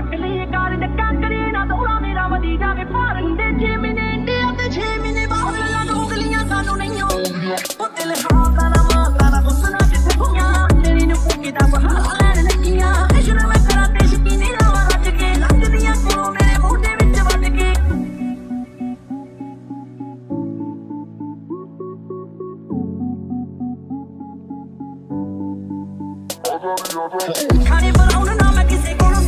ਰੱਖ ਲਈਏ ਕਾਰ ਦੇ ਕਾਕਰੇ ਨਾ ਦੋੜਾ ਮੇਰਾ ਵਧੀ ਜਾਵੇ ਫਾਰਨ ਦੇ 6 ਮਹੀਨੇ ਇੰਡੀਆ ਤੇ 6 ਮਹੀਨੇ ਬਾਹਰ ਲਾ ਦੋ ਉਗਲੀਆਂ ਸਾਨੂੰ ਨਹੀਂ ਆਉਂਦੀਆਂ। ਉਹ ਦਿਲ ਹਾਂ ਤਾਰਾ ਮਾਂ ਤਾਰਾ ਗੁੱਸਾ ਕਿੱਥੇ ਹੋਇਆ ਤੇਰੀ ਨੂੰ ਫੁੱਕੀ ਦਾ ਬਹਾਰ ਲੈਣ ਲੱਗੀਆਂ ਇਸ਼ਰਾ ਮੈਂ ਤੇਰਾ ਤੇ ਸ਼ਕੀਨੀ ਲਾਵਾਂ ਰੱਜ ਕੇ ਲੰਘਦੀਆਂ ਕੋਲੋਂ ਮੇਰੇ ਮੂੰਹ ਦੇ ਵਿੱਚ ਵੱਜ ਕੇ। ਖਾਣੇ ਬਣਾਉਣ ਨਾ ਮੈਂ ਕਿਸੇ ਕੋਲੋਂ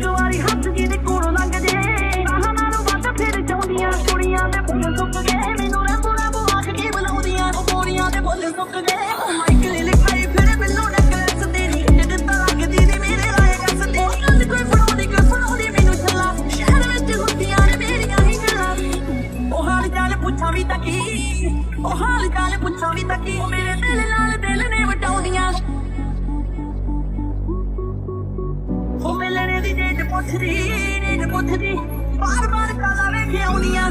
ਇੱਕ ਹੱਥ ਜੀ ਕੋਲੋਂ ਲੰਘ ਜੇ ਨਾਲੋਂ ਵੱਧ ਫਿਰ ਚਾਉਂਦੀਆਂ ਕੁੜੀਆਂ ਦੇ ਬੁੱਲ ਸੁੱਕ ਗਏ। ਮੈਨੂੰ ਰੈਂਬੋ ਰੈਂਬੋ ਆਖ ਕੇ ਬੁਲਾਉਂਦੀਆਂ ਉਹ ਮੋਰੀਆਂ ਦੇ ਬੁੱਲ ਸੁੱਕ ਗਏ। ਉਹ ਮਾਈਕਲ ਲਿਖਾਈ ਫਿਰ ਮੈਨੂੰ ਨਕਲਸ ਤੇਰੀ ਜਿੱਦ ਤਾਂ ਲੱਗਦੀ ਨੀ ਮੇਰੇ ਰਾਏ ਕੱਸ ਉਹ ਗੱਲ ਕੋਈ ਫੜਾਉਂਦੀ ਕੋਈ ਫੜਾਉਂਦੀ ਮੈਨੂੰ ਛੱਲਾ ਸ਼ਹਿਰ ਵਿੱਚ ਹੁੰਦੀਆਂ ਨੇ ਮੇਰੀਆਂ ਹੀ ਗੱਲਾਂ। ਉਹ ਹਾਲ ਚਾਲ ਪੁੱਛਾਂ ਵੀ ਤਾਂ ਕੀ? ਉਹ ਹਾਲ ਚਾਲ ਪੁੱਛਾਂ ਵੀ ਤਾਂ ਕੀ? ਉਹ ਮੇਰੇ ਦਿਲ ਨਾਲ ਦਿਲ ਨੇ ਪੁੱਛਦੀ ਡੇਟ ਪੁੱਛਦੀ ਬਾਰ ਬਾਰ ਕਾਲਾ ਵੇਖ ਆਉਣੀਆਂ